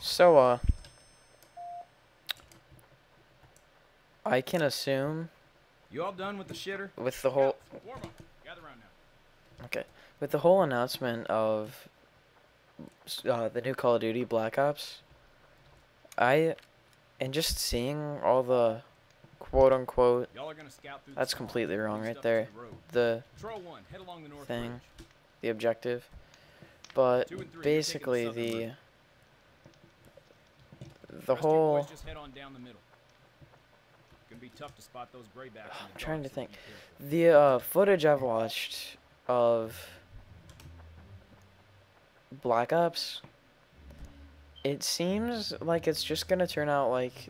So, uh, I can assume You all done with the shitter? with the whole Gather around now. okay with the whole announcement of uh, the new Call of Duty Black Ops, I and just seeing all the quote unquote Y'all are gonna scout through. That's completely wrong right there. the one, head along the north Thing. ridge. the objective, but Two and three, you're taking the basically the graybacks. in the I'm trying to think. the uh, footage I've watched of Black Ops, it seems like it's just gonna turn out like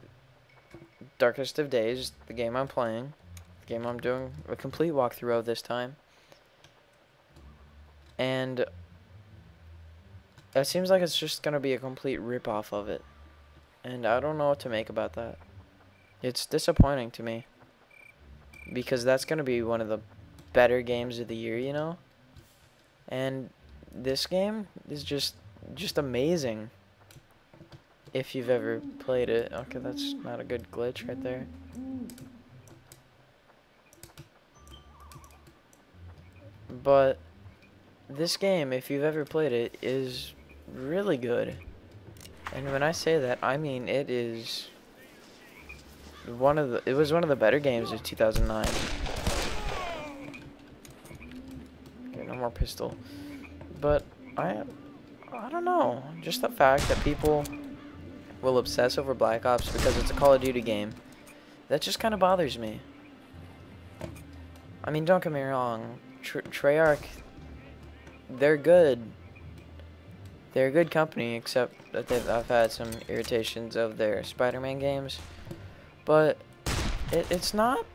Darkest of Days, the game I'm playing, the game I'm doing a complete walkthrough of this time, and it seems like it's just gonna be a complete rip off of it, and I don't know what to make about that. It's disappointing to me because that's going to be one of the better games of the year, you know? And this game is just just amazing. If you've ever played it. Okay, that's not a good glitch right there. But this game, if you've ever played it, is really good. And when I say that, I mean it is one of the it was one of the better games of 2009. Okay, no more pistol. But I I don't know, just the fact that people will obsess over Black Ops because it's a Call of Duty game. That just kind of bothers me. I mean, don't get me wrong. Tr Treyarch they're good. They're a good company, except that I've had some irritations of their Spider-Man games. But it, it's not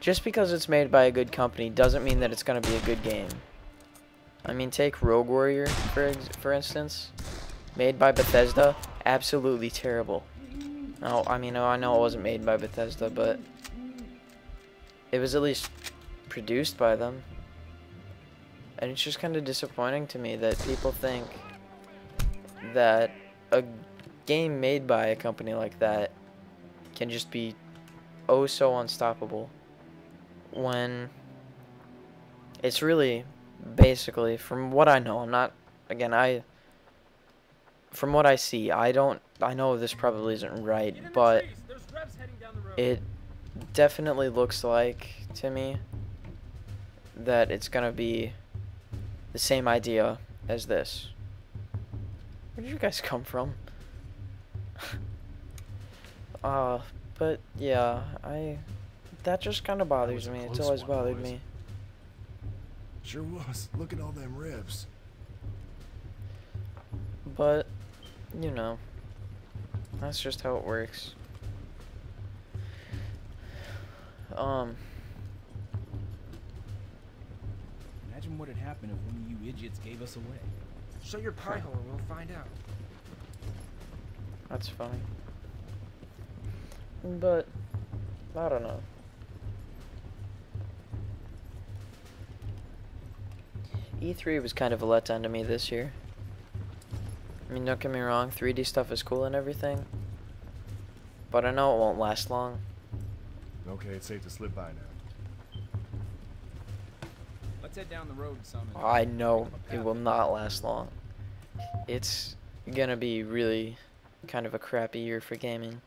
just because it's made by a good company doesn't mean that it's gonna be a good game. I mean, take Rogue Warrior for for instance, made by Bethesda, absolutely terrible. No, I mean, I know it wasn't made by Bethesda, but it was at least produced by them. And it's just kind of disappointing to me that people think that a game made by a company like that can just be oh so unstoppable when it's really basically from what I know I'm not again I from what I see I don't I know this probably isn't right Get in the but trees. There's Rebs heading down the road. it definitely looks like to me that it's gonna be the same idea as this. Where did you guys come from? uh, but yeah, I that just kind of bothers me. It's always bothered me. Sure was. Look at all them ribs. But you know, that's just how it works. Um, what had happened if one of you idiots gave us away. Show your pie hole and we'll find out. That's funny. But I don't know. E3 was kind of a letdown to me this year. I mean, don't get me wrong, 3D stuff is cool and everything. But I know it won't last long. Okay, it's safe to slip by now. Let's head down the road some. I know it will not last long. It's gonna be really kind of a crappy year for gaming.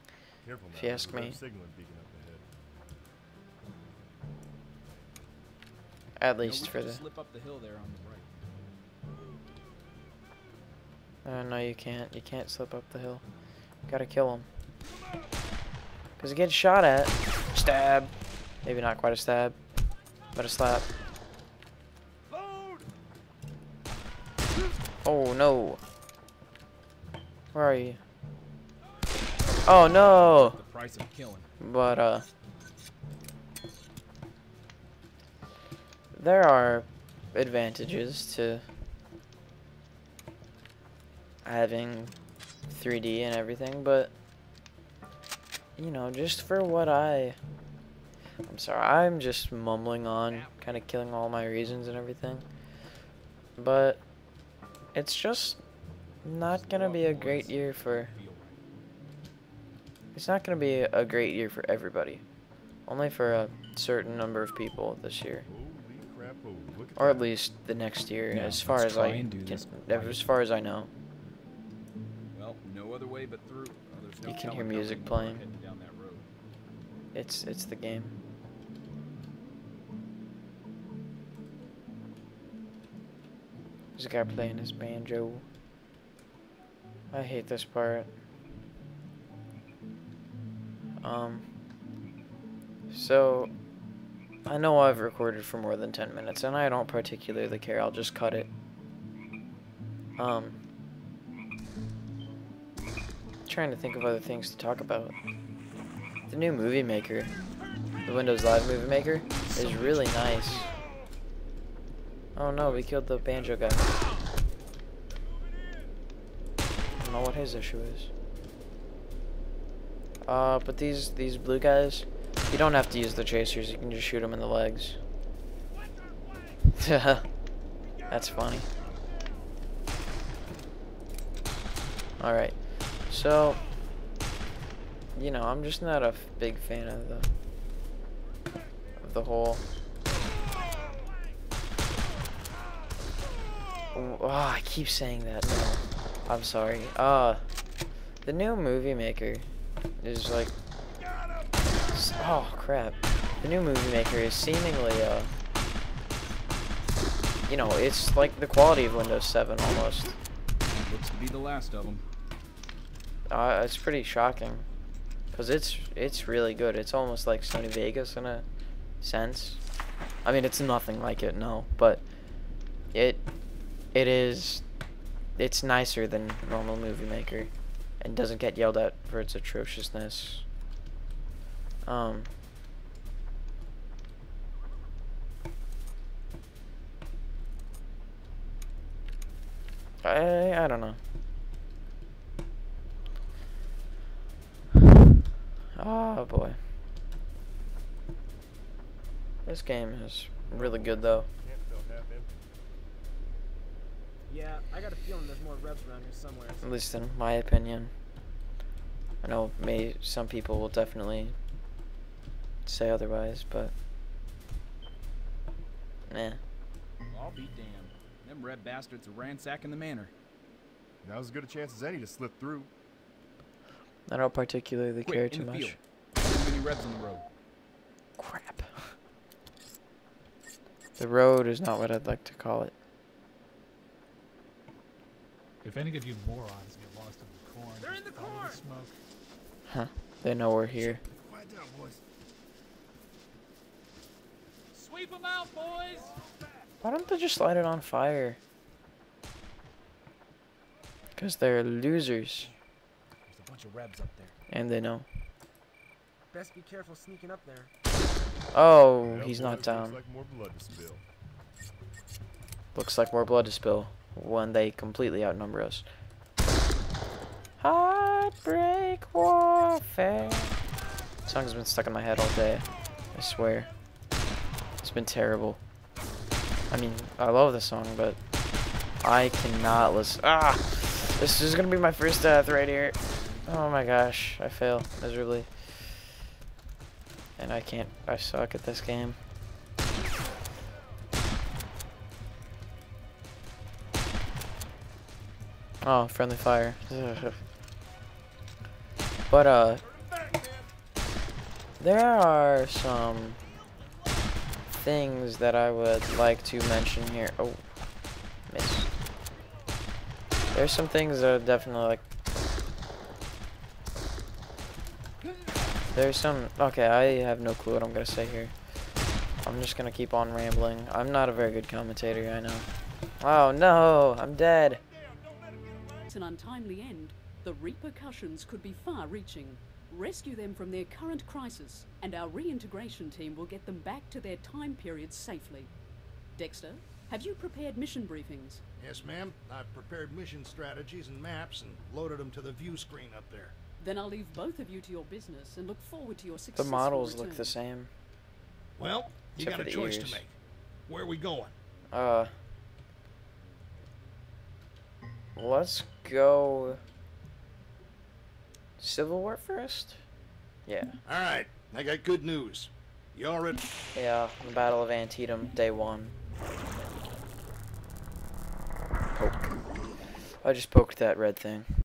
Careful now. If you ask me. signaling beacon up At least we for the. just slip up the hill there on the right. Uh, no, you can't. You can't slip up the hill. Gotta kill him. Because he gets shot at. Stab. Maybe not quite a stab, but a slap. No. Where are you? Oh, no. The price of killing. But, uh... There are advantages to having 3D and everything, but you know, just for what I I'm sorry, I'm just mumbling on, kind of killing all my reasons and everything. But it's just not gonna be a great year for. It's not gonna be a great year for everybody. Only for a certain number of people this year, Holy crap, oh, look at or at least the next year, Now, as far as I try and do can, this as far as I know. Well, no other way but through. Well, there's no You can hear music playing. down that road. It's it's the game. A guy playing his banjo. I hate this part. Um. So, I know I've recorded for more than 10 minutes, and I don't particularly care. I'll just cut it. Um. Trying to think of other things to talk about. The new Movie Maker, the Windows Live Movie Maker, is really nice. Oh no, we killed the banjo guy. I don't know what his issue is. Uh, but these these blue guys, you don't have to use the chasers. You can just shoot them in the legs. That's funny. All right, so you know, I'm just not a big fan of the of the whole. Oh, I keep saying that. No, I'm sorry. Uh, the new movie maker is like. Oh crap! The new movie maker is seemingly uh. You know, it's like the quality of Windows 7 almost. Looks to be the last of them. Uh, it's pretty shocking, cause it's it's really good. It's almost like Sony Vegas in a sense. I mean, it's nothing like it, no, but it it is it's nicer than normal Movie Maker, and doesn't get yelled at for its atrociousness. Um. I I don't know. Oh boy. This game is really good though. Yeah, I got a feeling there's more Rebs around here somewhere. At least in my opinion. I know may some people will definitely say otherwise, but nah. I'll be damned. Them red bastards are ransacking the manor. Now's as good a chance as any to slip through. I don't particularly care too much. field. Too many Rebs on the road. Crap. The road is not what I'd like to call it. If any of you morons get lost in the corn, They're in the follow corn! smoke. Huh. They know we're here. Quiet down, boys. Sweep them out, boys! Why don't they just light it on fire? Because they're losers. There's a bunch of Rebs up there. And they know. Best be careful sneaking up there. Oh, he's boys, not looks down. like more blood to spill. Looks like more blood to spill when they completely outnumber us. Heartbreak warfare. Song's been stuck in my head all day. I swear. It's been terrible. I mean, I love the song, but I cannot listen. Ah! This is gonna be my first death right here. Oh my gosh, I fail miserably. And I can't, I suck at this game. Oh, friendly fire. but, uh, there are some things that I would like to mention here. Oh, miss. There's some things that are definitely like. There's some. Okay, I have no clue what I'm gonna say here. I'm just gonna keep on rambling. I'm not a very good commentator, I know. Oh no, I'm dead. It's an untimely end. The repercussions could be far reaching. Rescue them from their current crisis, and our reintegration team will get them back to their time period safely. Dexter, have you prepared mission briefings? Yes, ma'am. I've prepared mission strategies and maps and loaded them to the view screen up there. Then I'll leave both of you to your business and look forward to your success. The models return. look the same. Well, you Except got a choice ears. to make. Where are we going? Uh. Let's go Civil War first. Yeah, All right, I got good news. You already. yeah. The Battle of Antietam, day one. Poke. I just poked that red thing.